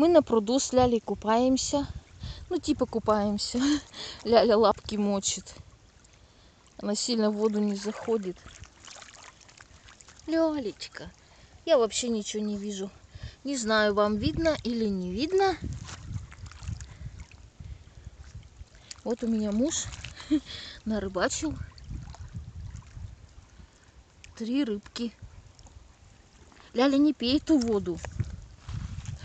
Мы на пруду с Лялей купаемся. Ну, типа купаемся. Ляля лапки мочит. Она сильно в воду не заходит. Лялечка, я вообще ничего не вижу. Не знаю, вам видно или не видно. Вот у меня муж нарыбачил три рыбки. Ляля, не пей эту воду.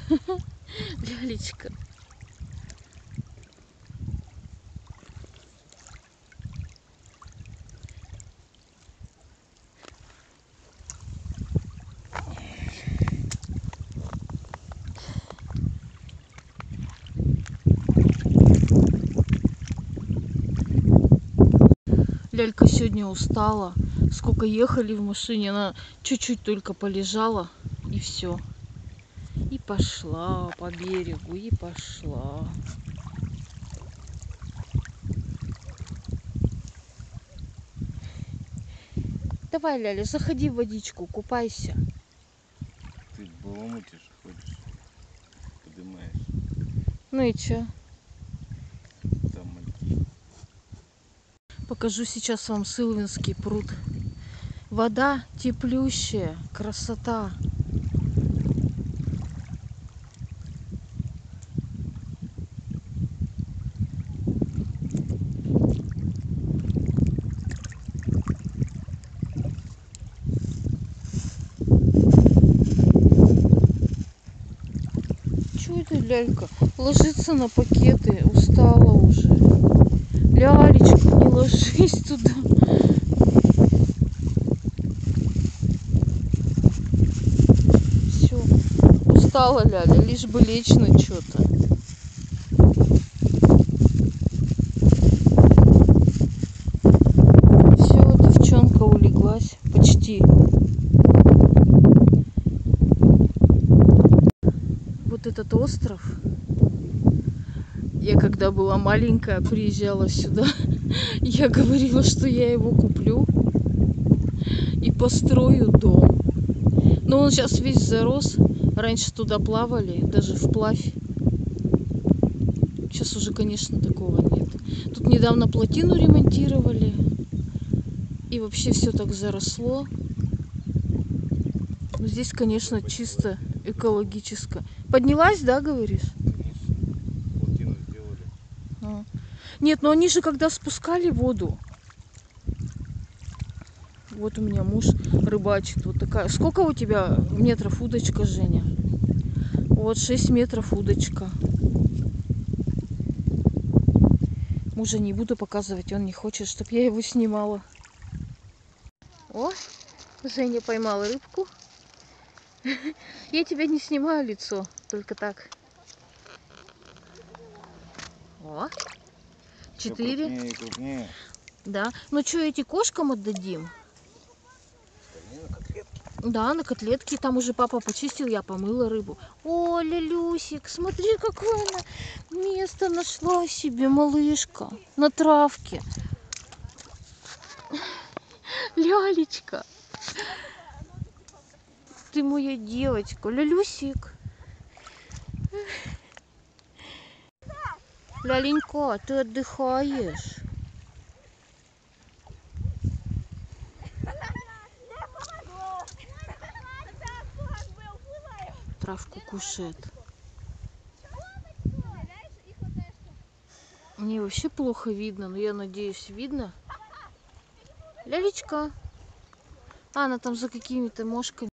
Лялечка. Лялька сегодня устала. Сколько ехали в машине, она чуть-чуть только полежала и все. И пошла по берегу, и пошла. Давай, Ляля, заходи в водичку, купайся. Ты баламутишь, ходишь, поднимаешь. Ну и чё? Там мальки. Покажу сейчас вам Сылвинский пруд. Вода теплющая, красота. Чё это лялька? Ложится на пакеты, устала уже. Лялечка, не ложись туда. Все, устала Ляля, лишь бы лечь на что-то. Все, девчонка улеглась почти. Вот этот остров, я когда была маленькая, приезжала сюда, я говорила, что я его куплю и построю дом. Но он сейчас весь зарос. Раньше туда плавали, даже вплавь. Сейчас уже, конечно, такого нет. Тут недавно плотину ремонтировали. И вообще все так заросло. Но здесь, конечно, чисто экологически. Поднялась, да, говоришь? Сделали. А. Нет, но они же когда спускали воду. Вот у меня муж рыбачит. Вот такая. Сколько у тебя метров удочка, Женя? Вот 6 метров удочка. Мужа не буду показывать, он не хочет, чтобы я его снимала. О, Женя поймала рыбку. Я тебя не снимаю лицо, только так. О, четыре. крупнее крупнее. Да. Ну что, эти кошкам отдадим? На. Да, на котлетки. Там уже папа почистил, я помыла рыбу. О, Лялюсик, смотри, какое она место нашла себе, малышка. На травке. Лялечка. Ты моя девочка. Лялюсик. Ляленька, ты отдыхаешь? Травку кушает. Мне вообще плохо видно, но я надеюсь, видно. Лялечка. А, она там за какими-то мошками.